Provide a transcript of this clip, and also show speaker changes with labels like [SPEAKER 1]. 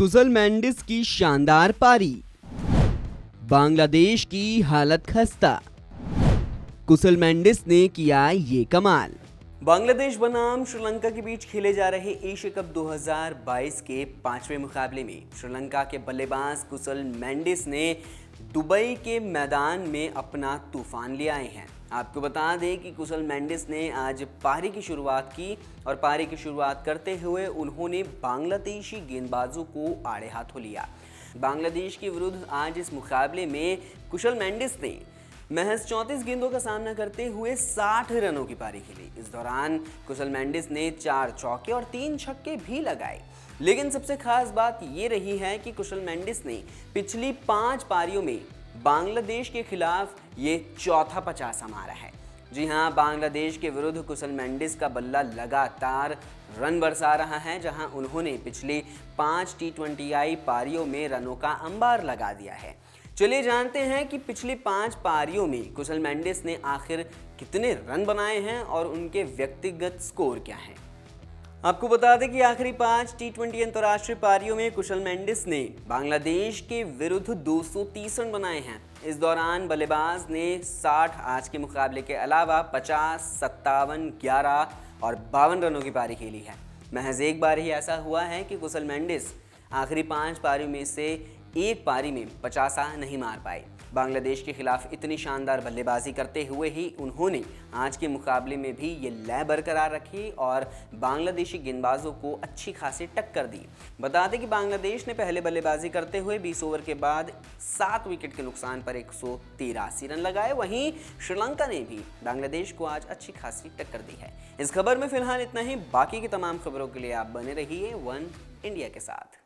[SPEAKER 1] कुशल Mendes की शानदार पारी। बांग्लादेश की हालत खस्ता। कुशल मैंडिस ने किया ये कमाल। बांग्लादेश बनाम श्रीलंका के बीच खेले जा रहे एशिया कप 2022 के पाँचवें मुकाबले में श्रीलंका के बल्लेबाज कुशल मैंडिस ने दुबई के मैदान में अपना तूफ़ान ले आए हैं। आपको बता दें कि कुशल मैंडिस ने आज पारी की शुरुआत की और पारी की शुरुआत करते हुए उन्होंने बांग्लादेशी गेंदबाजों को आड़े हाथों लिया। बांग्लादेश के विरुद्ध आज इस मुकाबले में कुशल मैंडिस ने महज 34 गेंदों का सामना करते हुए 60 रनों की पारी खेली। इस दौरान कुशल मेंडिस ने चार चौके और तीन छक्के भी लगाए। लेकिन सबसे खास बात ये रही है कि कुशल मेंडिस ने पिछली पाँच पारियों में बांग्लादेश के खिलाफ ये चौथा पचासा मारा है। जी हाँ बांग्लादेश के विरुद्ध कुशल मेंडिस का बल्ला लगातार रन बरसा रहा है, जहाँ उन्होंने पिछली पाँच टी ट्वेंटी आई पारियों में रनों का अंबार लगा दिया है। चलिए जानते हैं कि पिछली पाँच पारियों में कुशल मेंडिस ने आखिर कितने रन बनाए हैं और उनके व्यक्तिगत स्कोर क्या हैं। आपको बता दें कि आखिरी पाँच टी ट्वेंटी अंतर्राष्ट्रीय पारियों में कुशल मेंडिस ने बांग्लादेश के विरुद्ध 230 रन बनाए हैं। इस दौरान बल्लेबाज ने 60 आज के मुकाबले के अलावा 50, सत्तावन ग्यारह और बावन रनों की पारी खेली है। महज एक बार ही ऐसा हुआ है कि कुशल मेंडिस आखिरी पाँच पारियों में से एक पारी में पचासा नहीं मार पाए। बांग्लादेश के खिलाफ इतनी शानदार बल्लेबाजी करते हुए ही उन्होंने आज के मुकाबले में भी ये लय बरकरार रखी और बांग्लादेशी गेंदबाजों को अच्छी खासी टक्कर दी। बता दें कि बांग्लादेश ने पहले बल्लेबाजी करते हुए 20 ओवर के बाद सात विकेट के नुकसान पर एक सौ तिरासी रन लगाए। वहीं श्रीलंका ने भी बांग्लादेश को आज अच्छी खासी टक्कर दी है। इस खबर में फ़िलहाल इतना ही। बाकी की तमाम खबरों के लिए आप बने रहिए वन इंडिया के साथ।